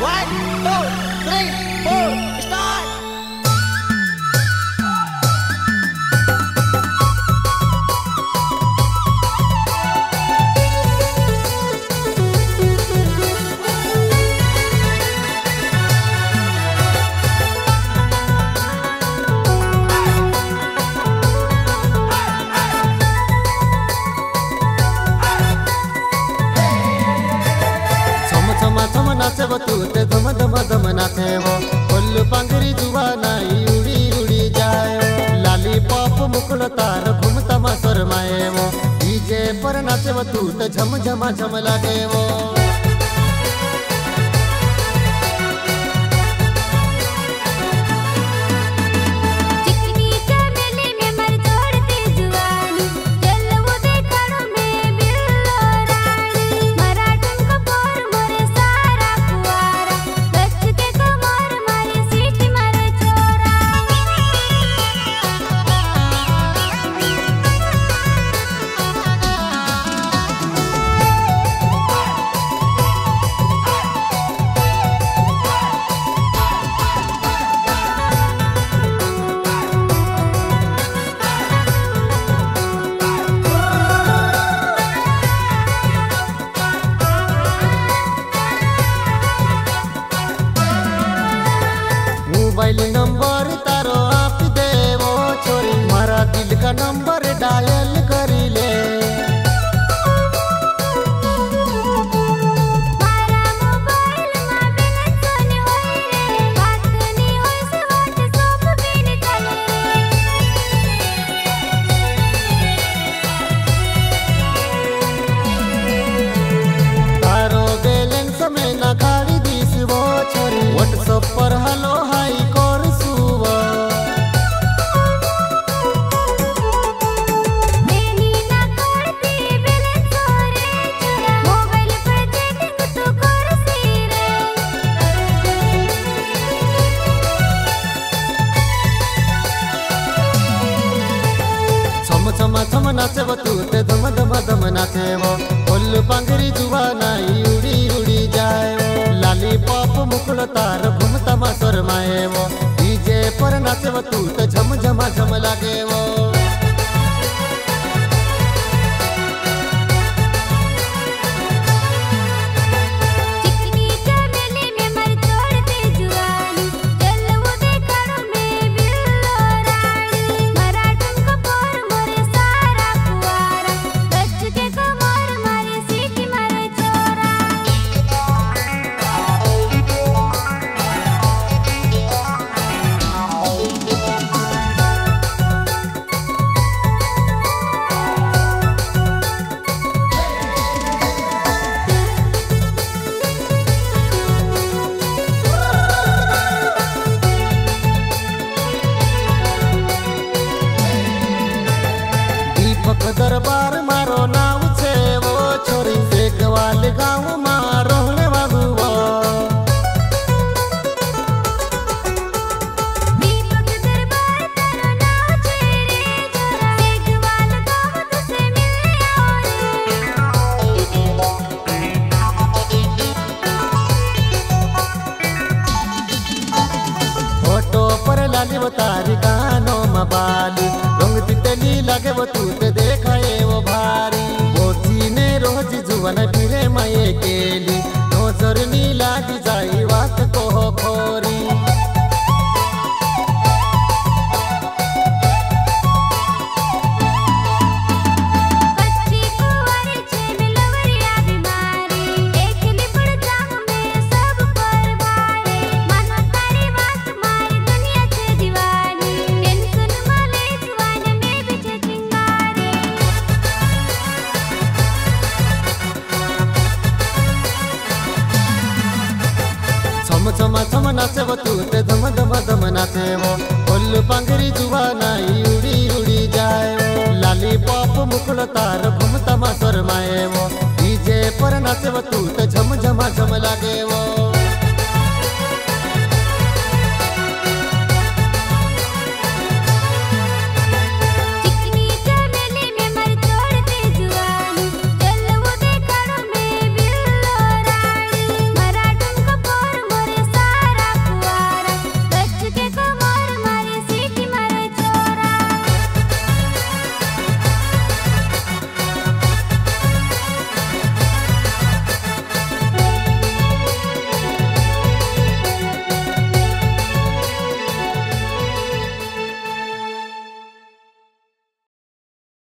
One, two, three, छम नाचेब तू ते धम धम धम नाचेब कोल्लू पांगरी जुवा नाई उड़ी उड़ी जाए लाली पॉप मुकुल तार घूमता मा वो डीजे पर नाचेब तू ते झम झमा झम लगे चिकनी छम नाचे वो नाचेब तू ते धम धम धम नाचे वो पांगरी जुवा नाई उड़ी उड़ी जाए लाली पॉप मुकुल तार घूमता मा वो डीजे पर नाचेब तू ते झम झमा झम लागेब चिकनी तितली लगे वो तू ते देखाए वो भारी। वो ने रोज जुवन फिरे मये के नज़र तू ते धम धम धम नाचे वो पांगरी जुवा नाई उड़ी उड़ी जाए लाली पॉप मुकुल तार घूमता मा शरमाएब डीजे पर नाचेब तू ते झम झमा झम लागेब